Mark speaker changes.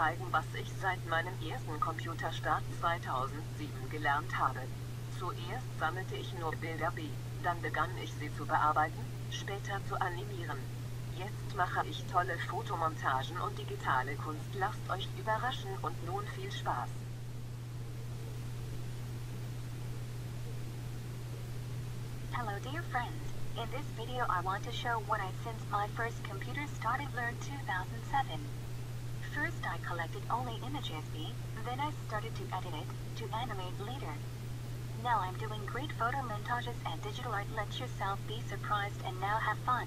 Speaker 1: zeigen, was ich seit meinem ersten Computerstart 2007 gelernt habe. Zuerst sammelte ich nur Bilder B, dann begann ich sie zu bearbeiten, später zu animieren. Jetzt mache ich tolle Fotomontagen und digitale Kunst. Lasst euch überraschen und nun viel Spaß.
Speaker 2: Hello dear friends, in this video I want to show what I since my first computer started learn 2007. First I collected only images B, then I started to edit it, to animate later. Now I'm doing great photo montages and digital art let yourself be surprised and now have fun.